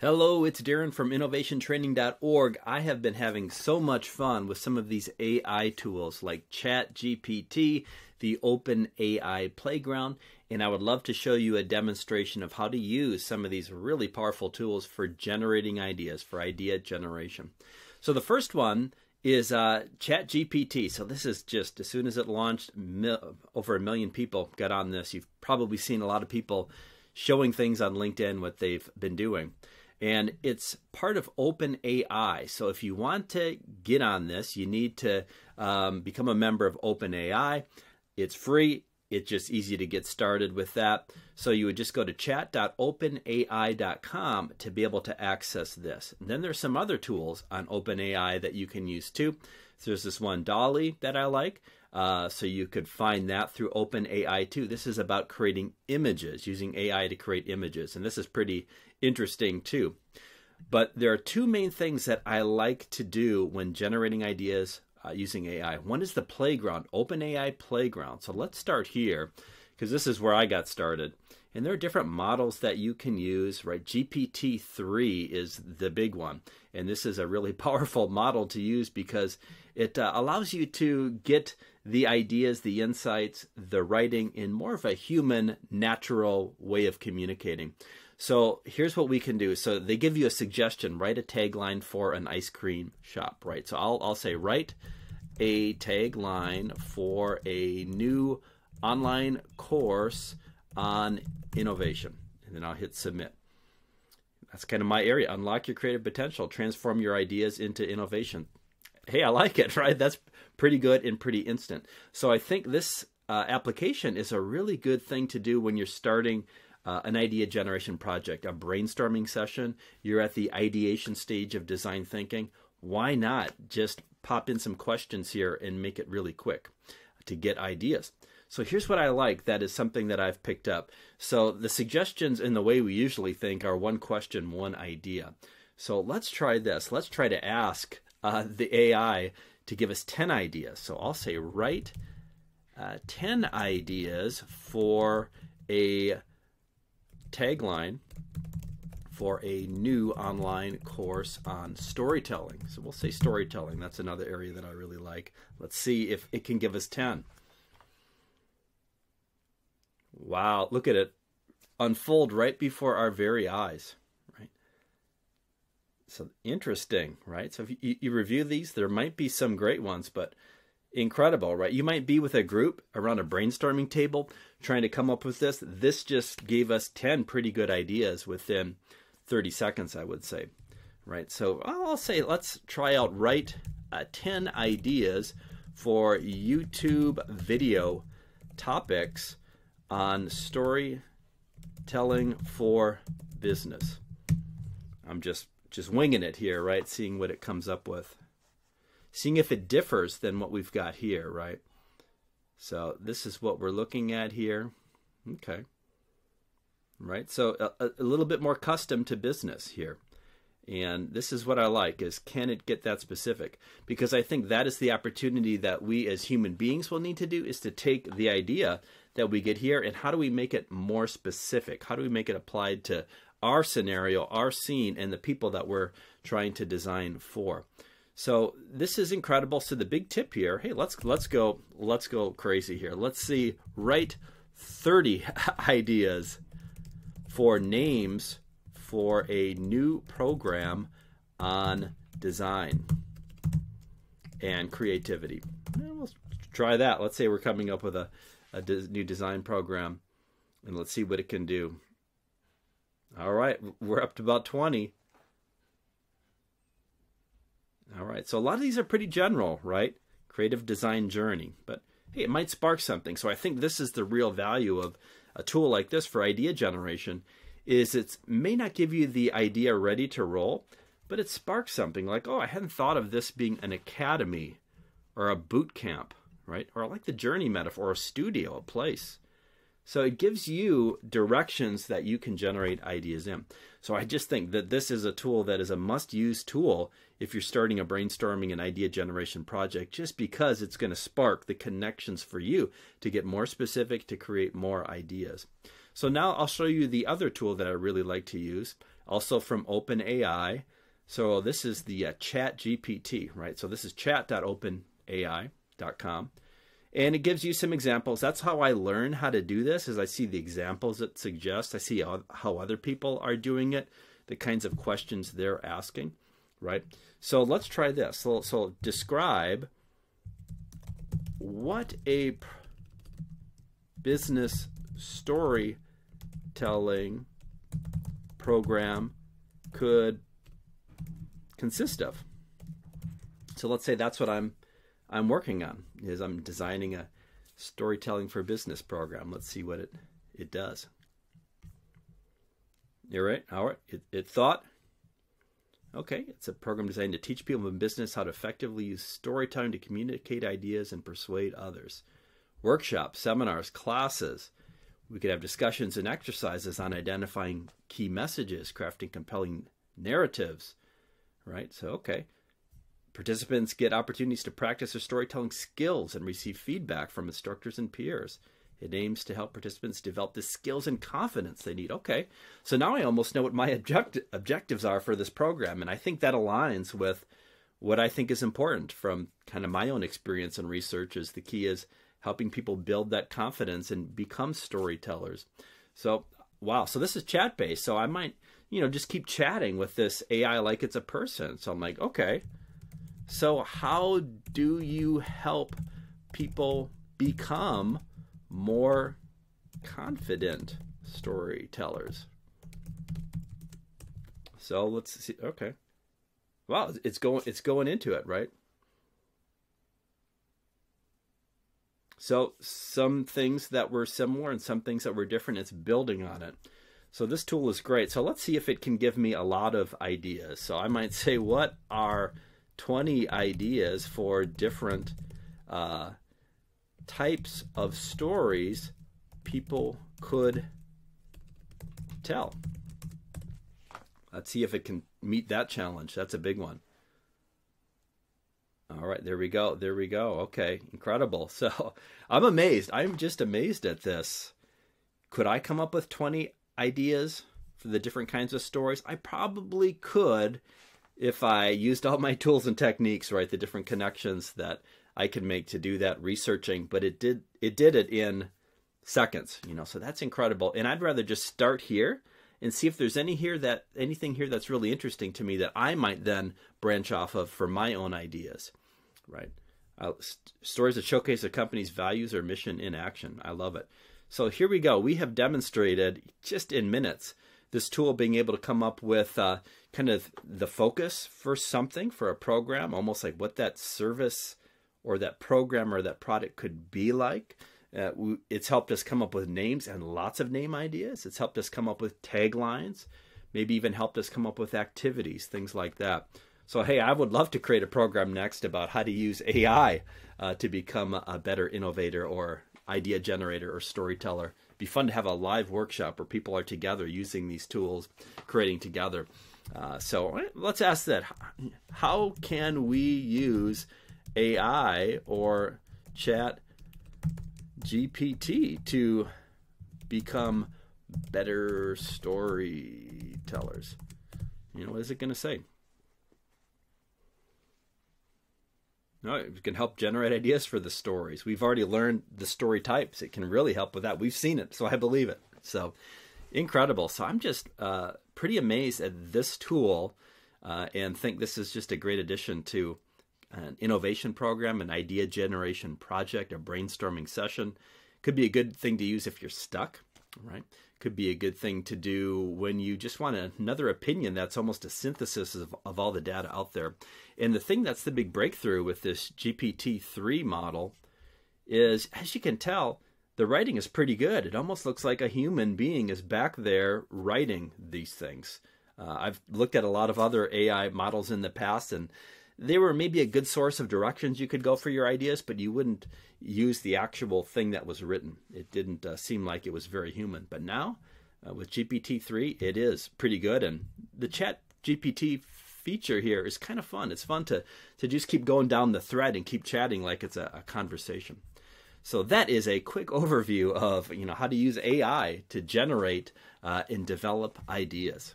Hello, it's Darin from innovationtraining.org. I have been having so much fun with some of these AI tools like ChatGPT, the Open AI Playground, and I would love to show you a demonstration of how to use some of these really powerful tools for generating ideas, for idea generation. So the first one is uh, ChatGPT. So this is just as soon as it launched, mil- over a million people got on this. You've probably seen a lot of people showing things on LinkedIn what they've been doing and it's part of OpenAI. So if you want to get on this, you need to um, become a member of OpenAI. It's free. It's just easy to get started with that. So you would just go to chat.openai.com to be able to access this. And then there's some other tools on OpenAI that you can use too. So there's this one DALL-E that I like. Uh, so you could find that through OpenAI too. This is about creating images, using AI to create images. And this is pretty interesting too. But there are two main things that I like to do when generating ideas uh, using AI. One is the playground, OpenAI Playground. So let's start here because this is where I got started. And there are different models that you can use, right? GPT 3 is the big one. And this is a really powerful model to use because it uh, allows you to get the ideas, the insights, the writing in more of a human, natural way of communicating. So here's what we can do. So they give you a suggestion, write a tagline for an ice cream shop, right? So I'll, I'll say, write a tagline for a new online course on innovation. And then I'll hit submit. That's kind of my area. Unlock your creative potential, transform your ideas into innovation. Hey, I like it, right? That's pretty good and pretty instant. So I think this uh, application is a really good thing to do when you're starting uh, an idea generation project, a brainstorming session, you're at the ideation stage of design thinking, why not just pop in some questions here and make it really quick to get ideas? So here's what I like that is something that I've picked up. So the suggestions in the way we usually think are one question, one idea. So let's try this. Let's try to ask uh, the AI to give us 10 ideas. So I'll say, write uh, 10 ideas for a tagline for a new online course on storytelling. So we'll say storytelling. That's another area that I really like. Let's see if it can give us 10. Wow, look at it unfold right before our very eyes? So interesting, right? So if you, you review these, there might be some great ones, but incredible, right? You might be with a group around a brainstorming table trying to come up with this. This just gave us 10 pretty good ideas within 30 seconds, I would say, right? So I'll say let's try out write uh, 10 ideas for YouTube video topics on storytelling for business. I'm just just winging it here, right? Seeing what it comes up with seeing if it differs than what we've got here, right? So this is what we're looking at here. Okay. Right. So a, a little bit more custom to business here. And this is what I like is can it get that specific? Because I think that is the opportunity that we as human beings will need to do is to take the idea that we get here and how do we make it more specific? How do we make it applied to our scenario, our scene, and the people that we're trying to design for? So this is incredible. So the big tip here, hey, let's let's go let's go crazy here. Let's see write 30 ideas for names for a new program on design and creativity. let's try that. Let's say we're coming up with a, a new design program and let's see what it can do. All right, we're up to about 20. All right, so a lot of these are pretty general, right? Creative design journey, but hey, it might spark something. So I think this is the real value of a tool like this for idea generation is it may not give you the idea ready to roll, but it sparks something like, oh, I hadn't thought of this being an academy or a boot camp, right? Or like the journey metaphor, a studio, a place. So it gives you directions that you can generate ideas in. So I just think that this is a tool that is a must use tool if you're starting a brainstorming and idea generation project, just because it's going to spark the connections for you to get more specific, to create more ideas. So now I'll show you the other tool that I really like to use. also from OpenAI. So this is the uh, Chat GPT, right? So this is chat.openai.com. And it gives you some examples. That's how I learn how to do this. Is I see the examples it suggests. I see how, other people are doing it, the kinds of questions they're asking, right? So let's try this. So, so describe what a business storytelling program could consist of. So let's say that's what I'm I'm working on is I'm designing a storytelling for business program. Let's see what it it does. You're right. All right. It, it thought. Okay, it's a program designed to teach people in business how to effectively use storytelling to communicate ideas and persuade others. Workshops, seminars, classes. We could have discussions and exercises on identifying key messages, crafting compelling narratives. Right? So, okay. Participants get opportunities to practice their storytelling skills and receive feedback from instructors and peers. It aims to help participants develop the skills and confidence they need. Okay, so now I almost know what my object- objectives are for this program, and I think that aligns with what I think is important from kind of my own experience and research. Is the key is helping people build that confidence and become storytellers. So wow, so this is chat based, so I might you know just keep chatting with this AI like it's a person. So I'm like, okay, so, how do you help people become more confident storytellers? So let's see. Okay, wow, it's going it's going into it, right? So some things that were similar and some things that were different. It's building on it. So this tool is great. So let's see if it can give me a lot of ideas. So I might say, what are 20 ideas for different uh, types of stories people could tell. Let's see if it can meet that challenge. That's a big one. All right, there we go. There we go. Okay, incredible. So I'm amazed. I'm just amazed at this. Could I come up with 20 ideas for the different kinds of stories? I probably could if I used all my tools and techniques, right, the different connections that I could make to do that researching, but it did it did it in seconds, you know. So that's incredible. And I'd rather just start here and see if there's any here that anything here that's really interesting to me that I might then branch off of for my own ideas, right? Uh, st- stories that showcase a company's values or mission in action. I love it. So here we go. We have demonstrated just in minutes this tool being able to come up with uh, kind of the focus for something for a program, almost like what that service or that program or that product could be like. Uh, it's helped us come up with names and lots of name ideas. It's helped us come up with taglines, maybe even helped us come up with activities, things like that. So, hey, I would love to create a program next about how to use AI uh, to become a better innovator or idea generator or storyteller be fun to have a live workshop where people are together using these tools, creating together. Uh, so let's ask that: How can we use AI or Chat GPT to become better storytellers? You know, what is it going to say? No, it can help generate ideas for the stories. We've already learned the story types. It can really help with that. We've seen it, so I believe it. So incredible. So I'm just uh, pretty amazed at this tool uh, and think this is just a great addition to an innovation program, an idea generation project, a brainstorming session. Could be a good thing to use if you're stuck, right? Could be a good thing to do when you just want another opinion that's almost a synthesis of, of all the data out there. And the thing that's the big breakthrough with this GPT 3 model is, as you can tell, the writing is pretty good. It almost looks like a human being is back there writing these things. Uh, I've looked at a lot of other AI models in the past, and they were maybe a good source of directions you could go for your ideas, but you wouldn't use the actual thing that was written. It didn't uh, seem like it was very human. But now, uh, with GPT 3, it is pretty good. And the Chat GPT feature here is kind of fun. It's fun to to just keep going down the thread and keep chatting like it's a, a conversation. So that is a quick overview of you know how to use AI to generate uh, and develop ideas.